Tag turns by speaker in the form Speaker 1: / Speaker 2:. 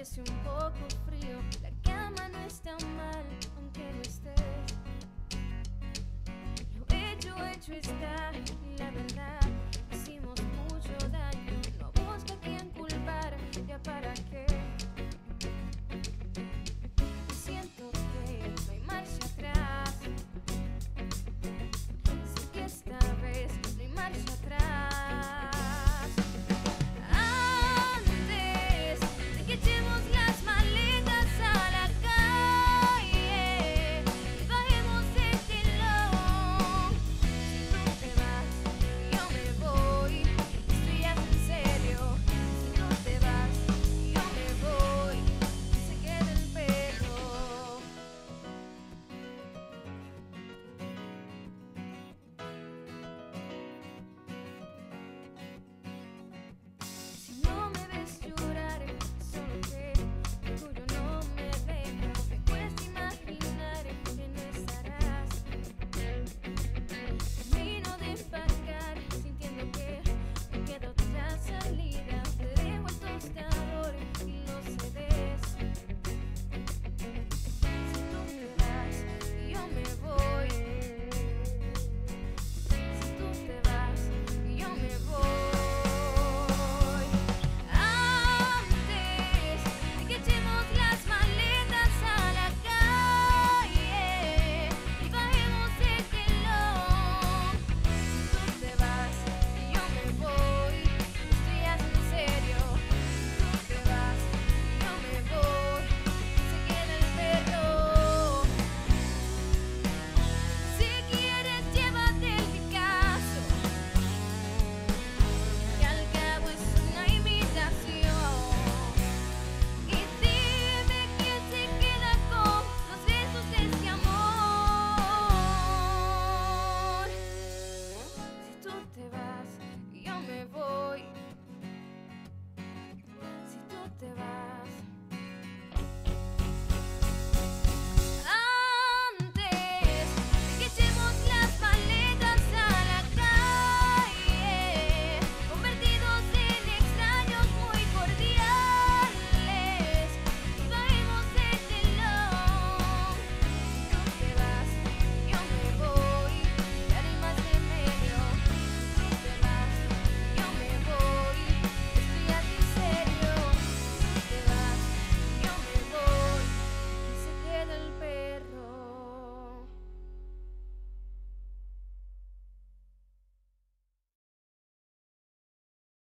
Speaker 1: hace un poco frío. La cama no está mal, aunque no esté. Lo hecho, hecho está, la verdad.